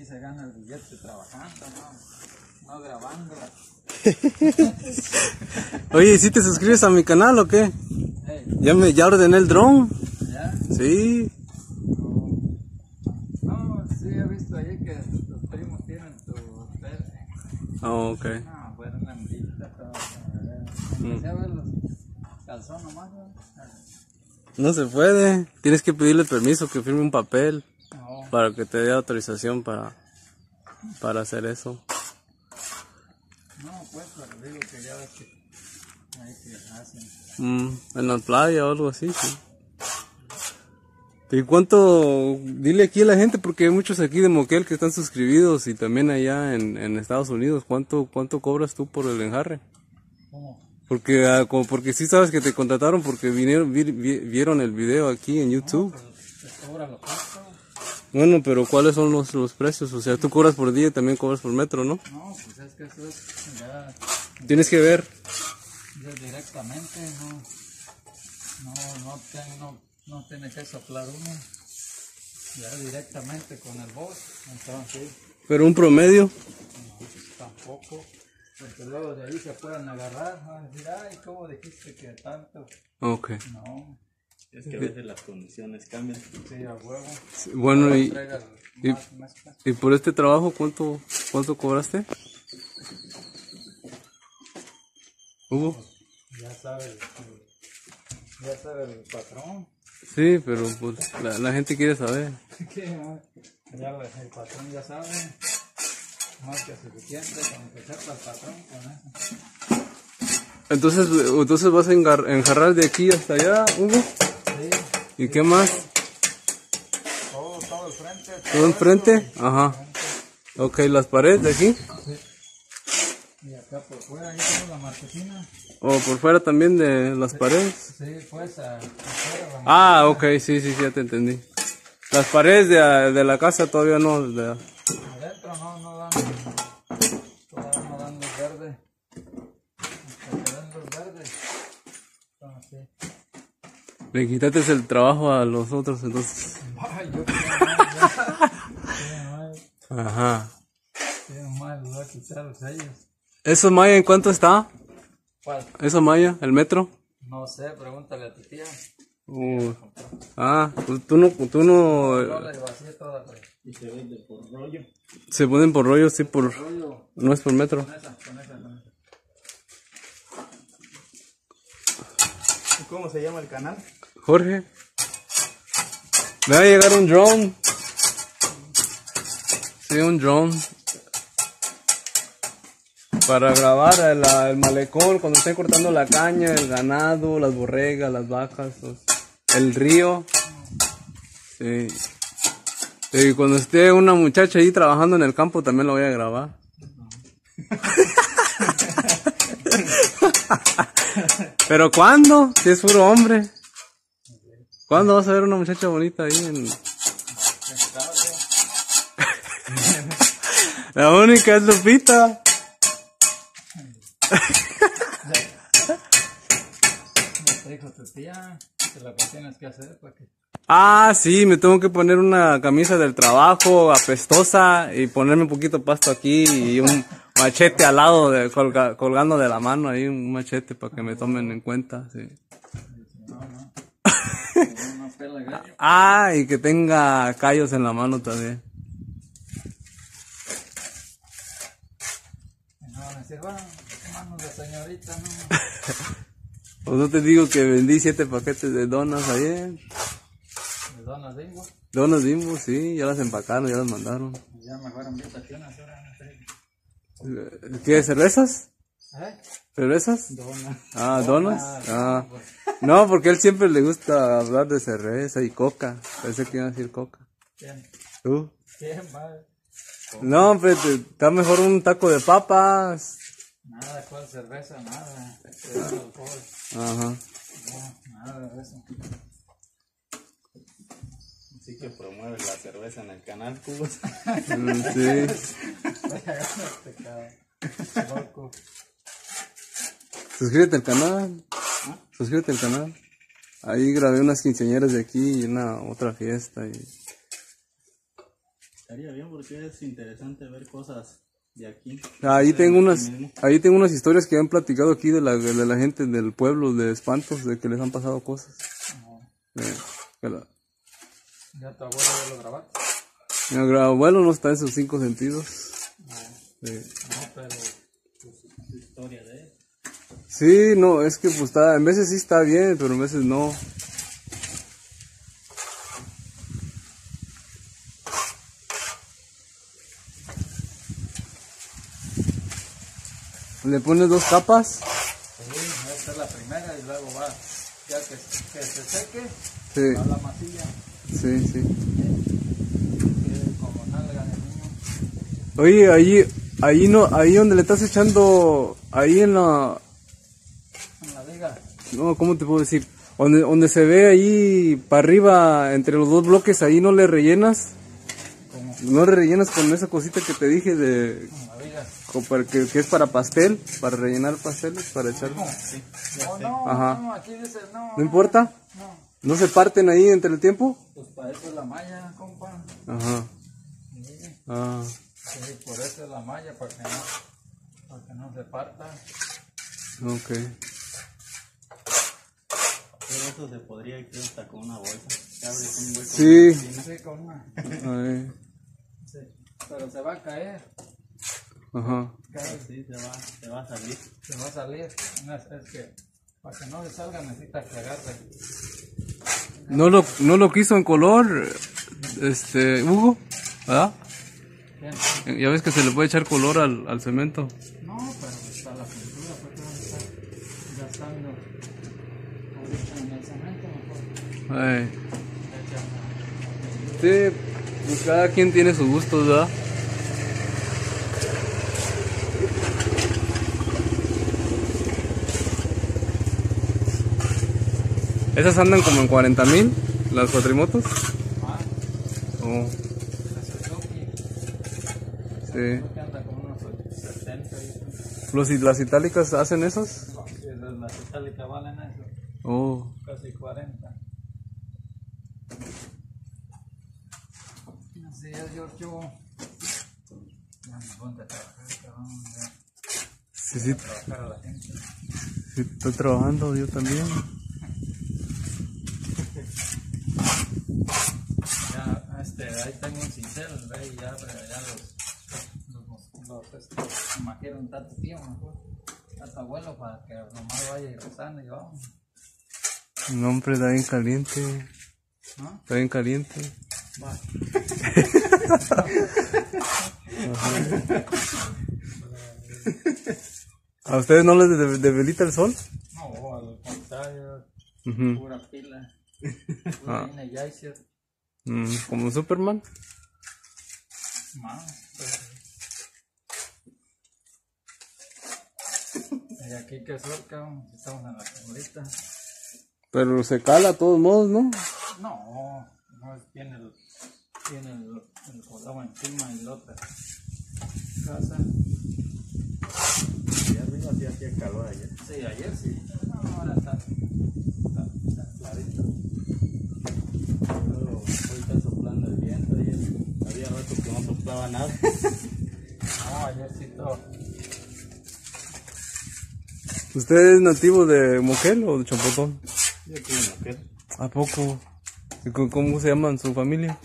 Aquí se gana el billete trabajando, no, no grabando. Oye, ¿sí te suscribes a mi canal o qué? Hey, Ya me ya ordené el drone. ¿ya? Sí. No, sí he visto ahí que los primos tienen tu hotel. Oh, ok. No, fuera una todo. Empecé a ver los calzón nomás, ¿no? No se puede. Tienes que pedirle permiso que firme un papel No, para que te dé autorización para, para hacer eso. no, pues, pero digo que ya ves que ahí que hacen. Mm, en la playa o algo así, sí. ¿Y cuánto? Dile aquí a la gente, porque hay muchos aquí de Moquel que están suscribidos y también allá en, en Estados Unidos. ¿Cuánto, ¿Cuánto cobras tú por el enjarre? ¿Cómo? Porque, ah, como porque sí sabes que te contrataron porque vinieron, vi- vi- vieron el video aquí en YouTube. Pues, te cobra lo justo. Bueno, pero ¿cuáles son los, los precios? O sea, tú cobras por día y también cobras por metro, ¿no? No, pues es que eso es ya, Tienes que ver. ya directamente, no, no, no, ten- no, no tiene que soplar uno. Ya directamente con el voz, entonces Pero un promedio. tampoco. Porque luego de ahí se pueden agarrar, a decir, ay, ¿cómo dijiste que tanto? Ok. No, Es que a veces las condiciones cambian. sí, a huevo. Bueno, y, y- más mezcla. y por este trabajo, ¿cuánto, cuánto cobraste? Hugo. Ya sabe, el- ya sabe el patrón. Sí, pero pues la, la gente quiere saber. que ya el patrón ya sabe. Más que suficiente con que sepa el patrón con eso. Entonces, entonces vas a enjarrar de aquí hasta allá, Hugo. ¿Y qué más? todo, todo el frente. ¿Todo enfrente? Ajá. Ok, las paredes de aquí. Y acá por fuera, ahí tenemos la marquesina. O por fuera también de las paredes. Sí, pues a- afuera Ah, ok, sí, sí, sí, ya te entendí. Las paredes de, de la casa todavía no. de- Adentro no, no dan. Todavía no dan luz verde. Hasta que dan luz verde. Entonces, le quitaste el trabajo a los otros, entonces. ay, yo Ajá. a quitar. ¿Eso Maya en cuánto está? ¿Cuál? ¿Eso Maya? ¿El metro? No sé, pregúntale a tu tía. Uh, ah, pues tú no, tú no. Pues. Y se vende por rollo. Se ponen por rollo, sí, por. Rollo, No es por metro. con esa, con esa, con esa. ¿Cómo se llama el canal? Jorge. Me va a llegar un drone. Sí, un drone. Para grabar el, el malecón cuando estén cortando la caña, el ganado, las borregas, las vacas, el río. Sí. Y cuando esté una muchacha ahí trabajando en el campo también lo voy a grabar. Pero ¿cuándo? Si es puro hombre. ¿Cuándo vas a ver una muchacha bonita ahí en... La única es Lupita. Ah, sí, me tengo que poner una camisa del trabajo apestosa y ponerme un poquito de pasto aquí y un machete al lado, de, colga- colgando de la mano ahí, un machete para que me tomen en cuenta, sí. Ah, y que tenga callos en la mano también. Pues no te digo que vendí siete paquetes de donas ayer. De donas digo. Donas Bimbo, sí, ya las empacaron, ya las mandaron. Ya mejor invita aquí unas horas. no sé. ¿Qué, cervezas? ¿Eh? ¿Cervezas? Donas. Ah, donas. Ah. No, porque a él siempre le gusta hablar de cerveza y coca. Pensé que iba a decir coca. ¿Quién? ¿Tú? ¿Quién va? No, pero te- está mejor un taco de papas. Nada, ¿cuál cerveza? Nada. Alcohol. Ajá. No, nada de eso. Así que promueve la cerveza en el canal, Cubos. Mm, Sí. Este cabrón. Loco. Suscríbete al canal. Suscríbete al canal. Ahí grabé unas quinceañeras de aquí y una otra fiesta. Y... Estaría bien porque es interesante ver cosas de aquí. Ahí tengo unas, ahí tengo unas historias que han platicado aquí de la, de la gente del pueblo de espantos, de que les han pasado cosas. Eh, la- Ya tu abuelo ya lo grabaste. mi abuelo no está en sus cinco sentidos. Sí. No, pero Su historia de él. Sí, no, es que pues está, en veces sí está bien, pero en veces no. Le pones dos capas. sí, esta es la primera y luego va. Ya que, que se seque, Sí, va la masilla. sí, sí. Como nalga de niño. Oye, ahí, ahí no, ahí donde le estás echando, ahí en la. No, ¿cómo te puedo decir? Donde, donde se ve ahí para arriba, entre los dos bloques, ahí no le rellenas, no le rellenas con esa cosita que te dije de, para que, que es para pastel, para rellenar pasteles, para echarle. Sí, ya No, no, Ajá. no, aquí dice no. ¿No importa? No. ¿No se parten ahí entre el tiempo? Pues para eso es la malla, compa. Ajá. Sí, Ah, sí, por eso es la malla, para que no, para que no se parta. ok. Pero eso se podría ir hasta con una bolsa. Se abre con un hueco. Sí. Sí, con una. Sí, pero se va a caer. Ajá. cae, Sí, se va, se va a salir. Se va a salir. No, es, es que para que no se salga necesita que agarre. No lo, no lo quiso en color, este, Hugo, ¿verdad? Bien. Ya ves que se le puede echar color al, al cemento. No, pero está la pintura, porque no está gastando ahorita en el cemento mejor. Ay. Sí, pues cada quien tiene sus gustos, ¿verdad? Esas andan como en 40 mil, las cuatrimotos. Ah, Oh, sí. que anda con unos 70 y Los, las itálicas hacen esos. no, las itálicas valen eso, Oh, casi 40. Es, Giorgio. Ya me ponte a trabajar, cabrón, sí, sí, trabajar a la gente. sí, estoy trabajando yo también. Ya, este, ahí tengo un cincel, ve, y ya, ya los, los, los, estos, maquieron tanto tiempo, mejor. Hasta abuelo para que nomás vaya y rezando y vamos, Un hombre está bien caliente. Está bien caliente. ¿A ustedes no les de- debilita el sol? No, al contrario, Ujú. pura pila, Ah. pura Energizer, Mm, Como Superman. más. pues. Y aquí que cabrón, estamos en la señorita. Pero se cala a todos modos, ¿no? No, no es- tiene el, tiene el, el colado encima y la otra casa. Y arriba sí hacía calor ayer. Sí, ayer sí. No, ahora está, está, está clarito. Luego, hoy está soplando el viento. Ayer había rato que no soplaba nada. No, ayer sí todo. ¿Usted es nativo de Moquel o de Champotón? Yo aquí en Moquel. ¿A poco? ¿Y co- ¿Cómo se llaman su familia?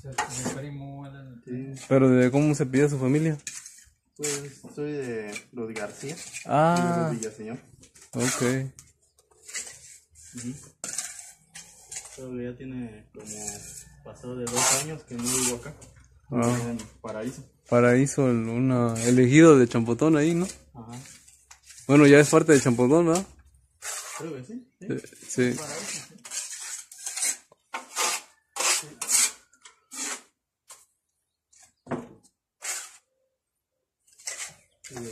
Sí, Sí, ¿Pero de cómo se pide su familia? pues soy de Luz García. Ah, De Villaseñor. ok. Pero ya tiene como pasado de dos años que no vivo acá. Ah. En Paraíso. Paraíso, el, una elegido de Champotón ahí, ¿no? Ajá. Bueno, ya es parte de Champotón, ¿verdad? Creo que sí. sí. Eh, Sí.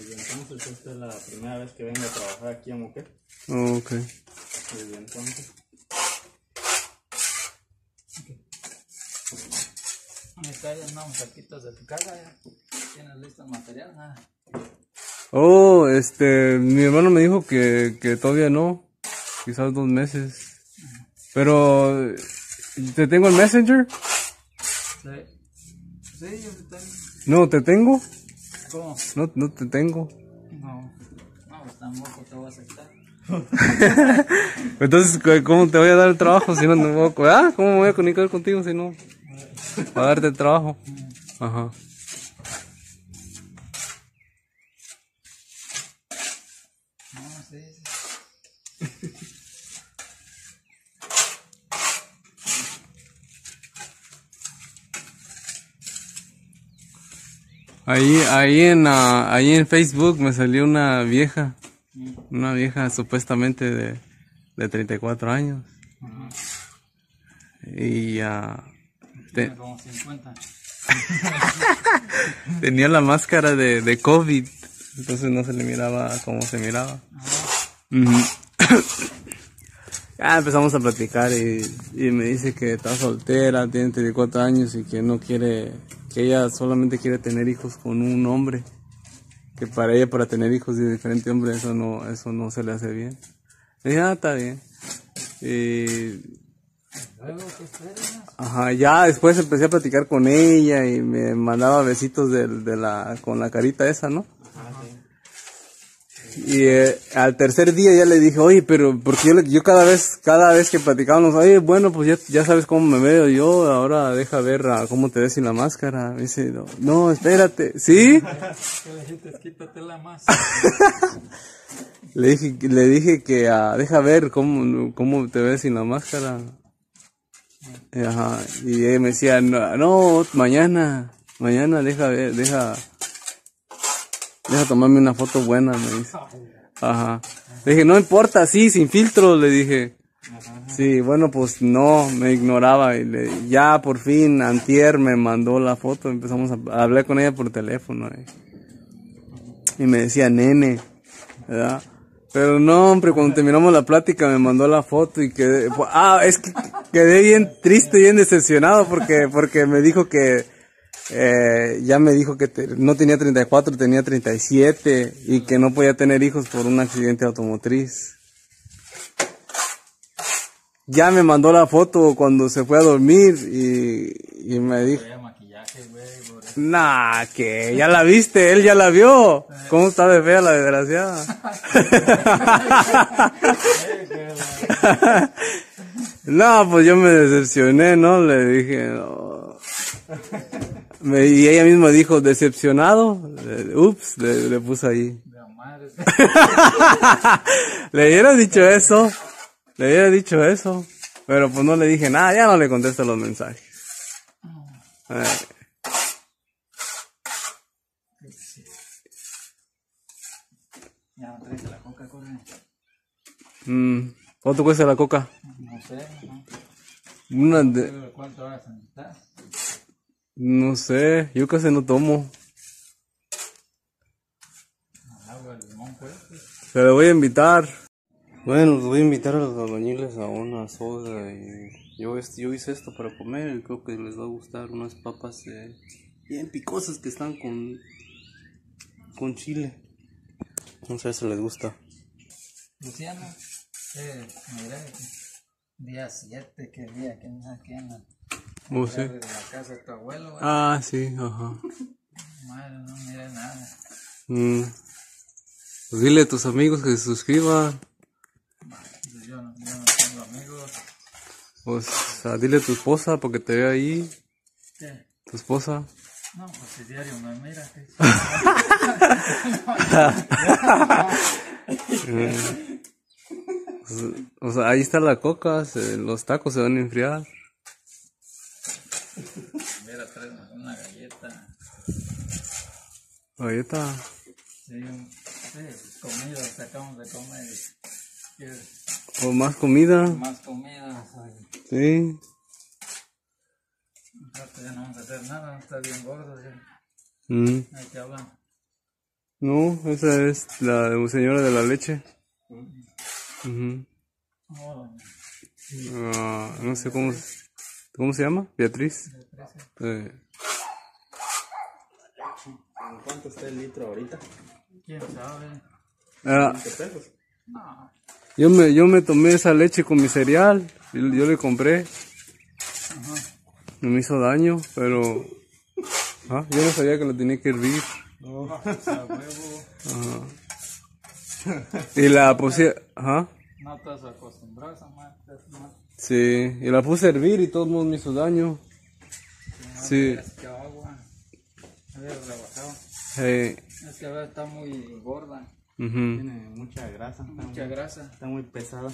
Desde entonces esta es la primera vez que vengo a trabajar aquí a Moquel. Ok. Desde entonces. Ahorita ya andamos cerquitos de tu casa, ya tienes listo el material, nada. Oh, este, mi hermano me dijo que, que todavía no, quizás dos meses. Pero, ¿te tengo el Messenger? Sí. Sí, yo te tengo. No, ¿te tengo? No, no te tengo. No. No, pues tampoco te voy a aceptar. Entonces, ¿c- ¿cómo te voy a dar el trabajo si no me voy a... Ah, ¿cómo me voy a comunicar contigo si no? Para darte el trabajo. Ajá. Ahí, ahí en, ah, ahí en Facebook me salió una vieja, una vieja supuestamente de, de 34 años. Y ah, te- Tiene como 50. tenía la máscara de, de COVID, entonces no se le miraba como se miraba. Ya empezamos a platicar y, me dice que está soltera, tiene 34 años y que no quiere, que ella solamente quiere tener hijos con un hombre. Que para ella, para tener hijos de diferente hombre, eso no, eso no se le hace bien. Le dije, ah, está bien. Y, ajá, ya después empecé a platicar con ella y me mandaba besitos de la, con la carita esa, ¿no? Y eh, al tercer día ya le dije, oye, pero porque yo, cada vez, cada vez que platicábamos, oye, bueno, pues ya, ya sabes cómo me veo yo, ahora deja ver ah, cómo te ves sin la máscara. Me dice, no, no, espérate, ¿sí? ¿Qué le dijiste? Quítatela más. Le dije, le dije que ah, deja ver cómo, cómo te ves sin la máscara. Eh, Ajá, y ella me decía, no, no, mañana, mañana deja ver, deja, deja tomarme una foto buena, me dice. Ajá. Le dije, no importa, sí, sin filtro, le dije. Sí, bueno, pues no, me ignoraba y le, ya por fin, antier me mandó la foto, empezamos a, hablar con ella por teléfono. Y me decía, nene, ¿verdad? Pero no, hombre, cuando terminamos la plática me mandó la foto y quedé, ah, es que quedé bien triste, bien decepcionado porque, porque me dijo que, eh, ya me dijo que te- no tenía 34, tenía 37 y que no podía tener hijos por un accidente automotriz. Ya me mandó la foto cuando se fue a dormir y, y me dijo. Nah, que ya la viste, él ya la vio. ¿Cómo está de fea la desgraciada? no, pues yo me decepcioné, ¿no? Le dije, no. Me- y ella misma dijo, decepcionado. Le- Ups, le, le puse ahí. Le hubiera dicho eso. Le hubiera dicho eso. Pero pues no le dije nada, ya no le contesto los mensajes. Eh. Ya, traes la coca, corre. Mm, ¿Cuánto cuesta la coca? No sé, ¿no? Una de, ¿Cuánto horas necesitas? No sé, yo casi no tomo. Agua, limón, pues. Se le voy a invitar. Bueno, los voy a invitar a los albañiles a una soda y yo, hice esto para comer y creo que les va a gustar unas papas eh, bien picosas que están con, con chile. No sé si les gusta. Luciano, eh, mira, día 7, que día, que no sé quién, sé. de la casa de tu abuelo, güey. Ah, sí, ajá. Madre, no mire nada. Mm. Pues dile a tus amigos que se suscriban. Pues Yo no, yo no tengo amigos. Pues ah, dile a tu esposa porque te ve ahí. ¿Qué? Tu esposa. No, pues si diario me mira. ¿qué? Pues, o sea, ahí está la coca, se- los tacos se van a enfriar. Mira, trae una, una galleta. Está. Sí, sí, comida, sacamos de comer. ¿Quieres O más comida. más comida? Sí. rato ya no vamos a hacer nada, está bien gordo. Ya. Mm. Hay que hablar. No, esa es la de señora de la leche. Ujú. Oh, Ah, no sé cómo, s- cómo se llama. Beatriz. Eh, ¿En cuánto está el litro ahorita? ¿Quién sabe? ah, ¿Qué pesos? No, yo me yo me tomé esa leche con mi cereal. y Yo le compré. No me hizo daño, pero Ah, yo no sabía que lo tenía que hervir. No, a huevo. Y la puse, ajá, No estás acostumbrado a más- sí, y la puse a hervir y todo el mundo me hizo daño. Sí, Es que agua. Eh, Es que a ver, está muy gorda. ujú. Tiene mucha grasa. Está Mucha muy, grasa. está muy pesada.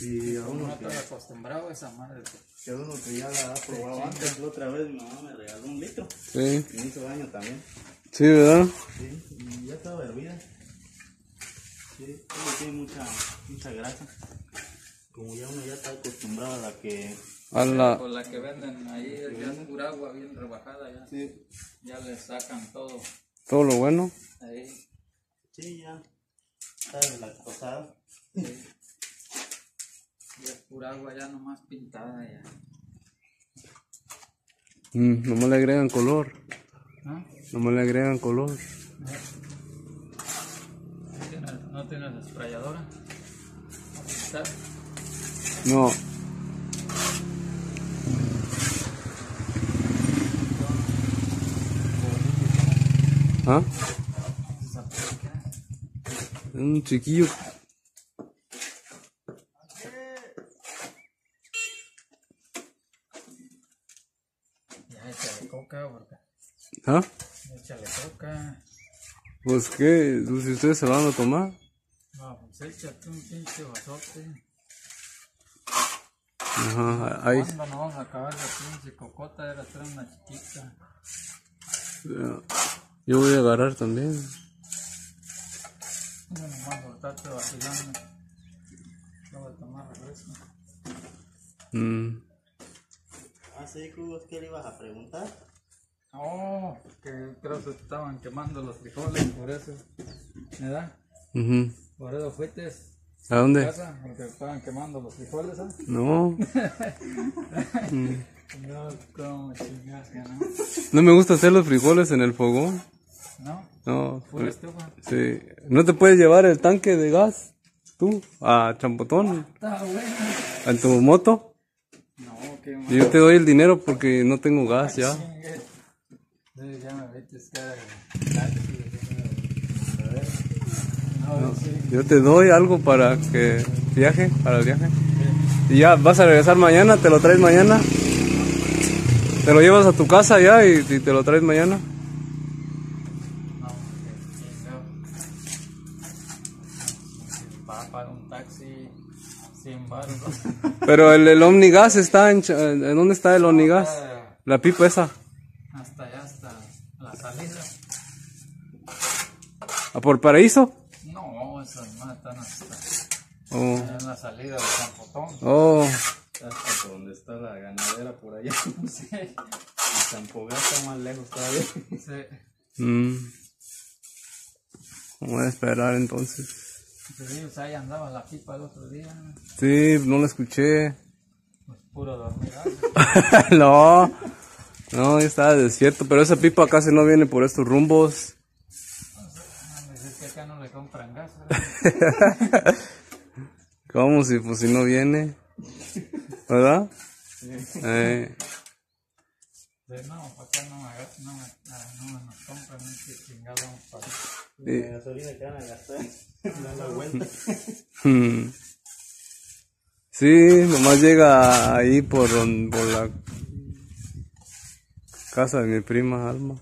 Y a No uno que, estás acostumbrado a esa madre. que a uno que ya la ha probado antes, la otra vez mi mamá me regaló un litro. sí, Y me hizo daño también. sí, ¿verdad? Sí, y ya estaba hervida. Sí, tiene mucha, mucha grasa. Como ya uno ya está acostumbrado a la que... A la, que venden ahí, ya es pura agua bien rebajada. Ya, Sí, ya le sacan todo. todo lo bueno. Ahí. sí ya está lactosada. Sí. Ya es pura agua, ya nomás pintada. Ya. Mm, nomás le agregan color, ¿No? nomás le agregan color. ¿No tienes, no tienes esprayadora? No, ¿ah? Un chiquillo. Ya échale coca, porque ¿Ah? échale coca. Pues qué, pues si ustedes se van a tomar. No, pues échate un pinche vasote. Ajá, ahí. ¿Cuándo nos vamos a acabar la pinche cocota? Era traer una chiquita. Yo voy a agarrar también. Yo nomás soltarte vacilando. No voy a tomar regreso. Mm. Ah, sí, Cubo, ¿qué le ibas a preguntar? Oh, que creo que estaban quemando los frijoles, por eso. ¿Verdad? ujú. Por eso fuiste ¿A a dónde? casa, porque estaban quemando los frijoles, ¿ah? No, No, como chingas no. no me gusta hacer los frijoles en el fogón. ¿No? No, Pura estufa. sí. ¿No te puedes llevar el tanque de gas? ¿Tú? ¿A Champotón? Está bueno. ¿En tu moto? No, qué mal. Yo te doy el dinero porque no tengo gas ya. Ya me. No, sí. Yo te doy algo para que viaje, para el viaje. Y ya vas a regresar mañana, te lo traes mañana. Te lo llevas a tu casa ya y, y te lo traes mañana. No, qué chingado. Va a pagar un taxi 100 baros. Pero el, el Omnigas está en, ¿en dónde está el Omnigas? La pipa esa. Hasta la salida. ¿A por Paraíso? No, esas más están hasta Oh, en la salida de San Potón. oh, Hasta donde está la ganadera por allá. Sí, Y Zampogá está más lejos todavía. sí. mm. Voy a esperar entonces. Te digo, ahí andaba la pipa el otro día. Sí, no la escuché. Pues puro dormir. no, no, estaba desierto, pero esa pipa casi no viene por estos rumbos. Dices que acá no le compran gas. ¿Cómo si, pues, si no viene? ¿Verdad? Eh, Sí, no, para acá no, me aga- no, me- ah, no nos compran. No sé qué chingado vamos para y- La gasolina que van a gastar. Dan la vuelta. hmm. Sí, nomás llega ahí por, don- por la casa de mi prima Alma.